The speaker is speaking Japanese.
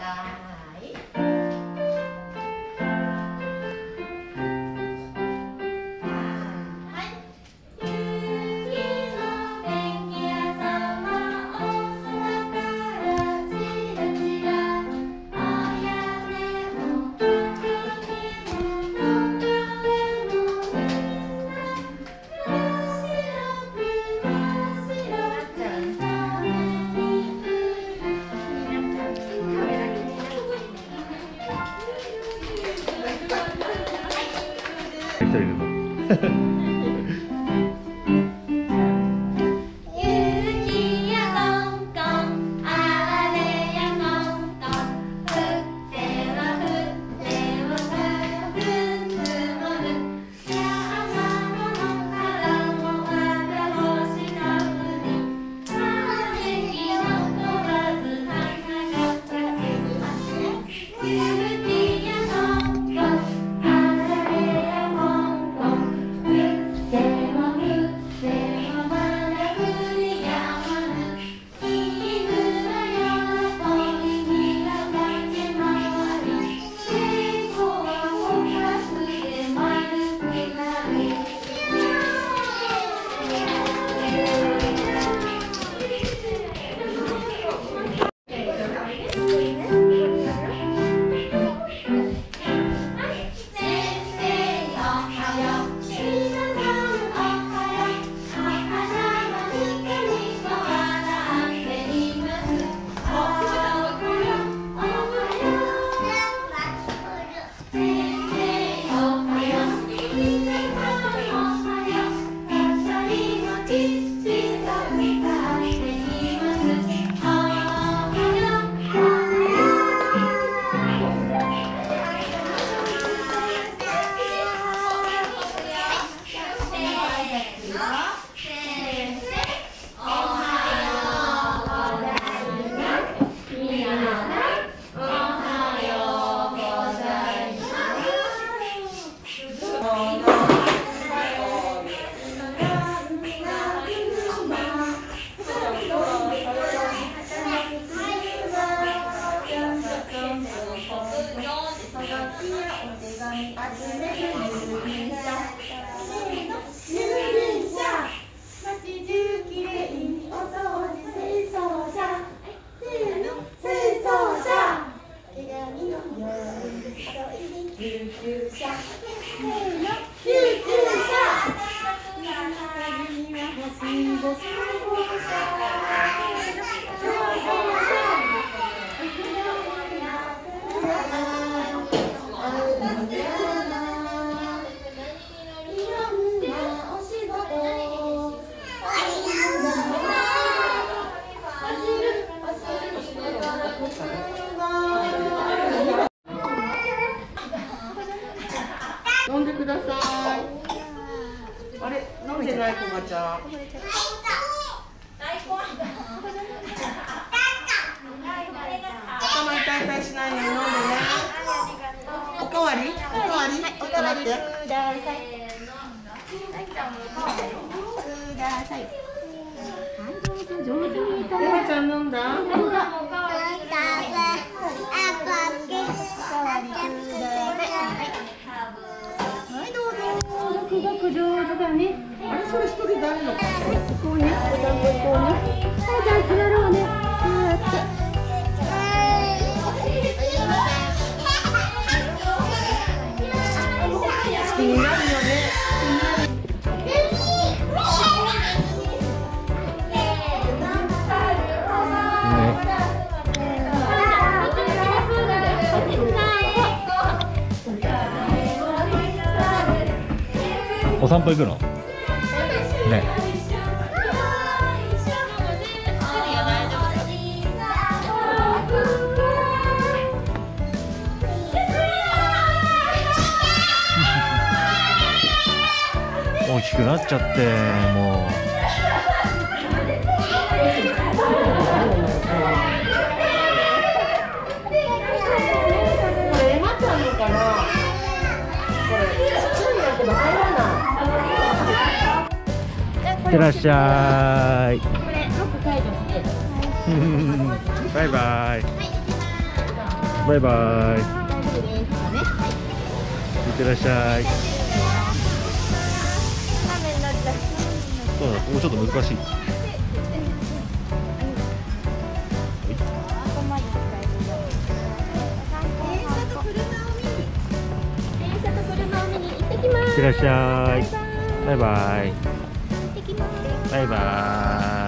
감사합니다. 人いるも。Thank you. 飲んでください。あれ飲んでないこまちゃん。頭痛い痛いしないのに飲んでね。おかわり？おかわり、い、おかわりください。ください。上手に。ちゃん。飲んだ？上手だね。あれそれ一人誰の？こうね、お団子こうね。おろうね。お散歩行くの？ね 大きくなっちゃってもう。ってらっしゃい。バイバイ。バイバイ。いってらっしゃい。そうだ、もうちょっと難しい。いってらっしゃい。バイバイ。バイバイ。